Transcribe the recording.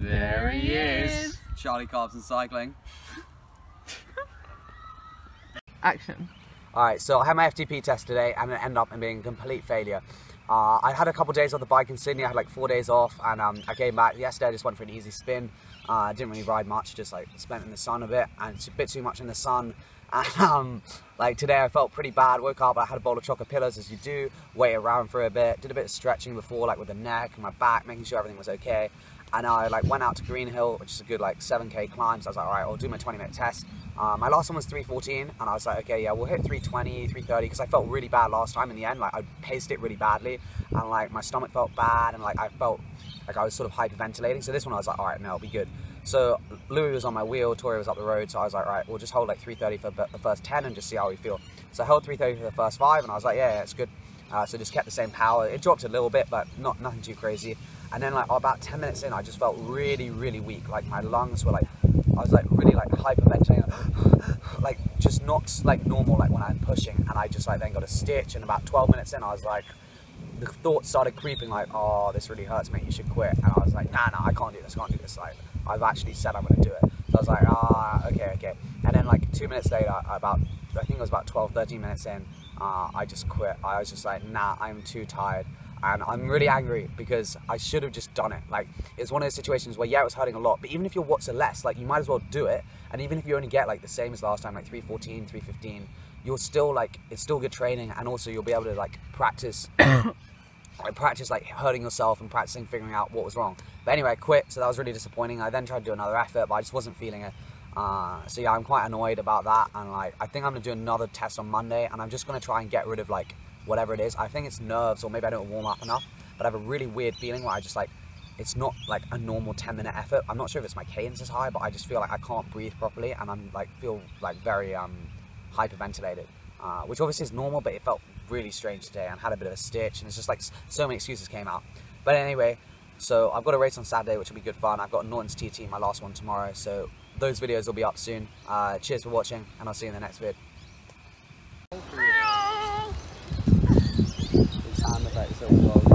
There he is. Charlie Carbs and Cycling. Action. Alright, so I had my FTP test today and it ended up in being a complete failure. Uh, I had a couple days on the bike in Sydney, I had like four days off and um, I came back yesterday, I just went for an easy spin. Uh, didn't really ride much, just like spent in the sun a bit and it's a bit too much in the sun. And um, like today I felt pretty bad, woke up, I had a bowl of chocolate pillows as you do, wait around for a bit, did a bit of stretching before like with the neck and my back, making sure everything was okay. And I like went out to Green Hill, which is a good like 7k climb, so I was like, alright, I'll do my 20 minute test. Uh, my last one was 314 and I was like, okay, yeah, we'll hit 320, 330 because I felt really bad last time in the end. Like I paced it really badly and like my stomach felt bad and like I felt like I was sort of hyperventilating. So this one I was like, all right, I'll be good. So Louis was on my wheel, Tori was up the road, so I was like, right, we'll just hold like 330 for the first 10 and just see how we feel. So I held 330 for the first five and I was like, yeah, yeah it's good. Uh, so just kept the same power. It dropped a little bit, but not nothing too crazy. And then like about 10 minutes in, I just felt really, really weak. Like my lungs were like, I was like really like hyperventilating, like just not like normal like when I'm pushing. And I just like then got a stitch and about 12 minutes in, I was like, the thoughts started creeping like, oh, this really hurts, mate, you should quit. And I was like, nah, nah, I can't do this, I can't do this. Like, I've actually said I'm gonna do it. So I was like, ah, okay, okay. And then like two minutes later, about, I think it was about 12, 13 minutes in, uh, I just quit. I was just like, nah, I'm too tired. And I'm really angry because I should have just done it. Like, it's one of those situations where, yeah, it was hurting a lot, but even if your watts are less, like, you might as well do it. And even if you only get, like, the same as last time, like 314, 315, you're still, like, it's still good training. And also, you'll be able to, like, practice I practiced like hurting yourself and practicing figuring out what was wrong. But anyway, I quit, so that was really disappointing. I then tried to do another effort, but I just wasn't feeling it. Uh, so yeah, I'm quite annoyed about that, and like I think I'm gonna do another test on Monday, and I'm just gonna try and get rid of like whatever it is. I think it's nerves, or maybe I don't warm up enough. But I have a really weird feeling where I just like it's not like a normal 10 minute effort. I'm not sure if it's my cadence is high, but I just feel like I can't breathe properly, and I'm like feel like very um, hyperventilated, uh, which obviously is normal, but it felt really strange today and had a bit of a stitch and it's just like so many excuses came out. But anyway, so I've got a race on Saturday which will be good fun. I've got Norton's TT, my last one tomorrow. So those videos will be up soon. Uh, cheers for watching and I'll see you in the next vid. sound effects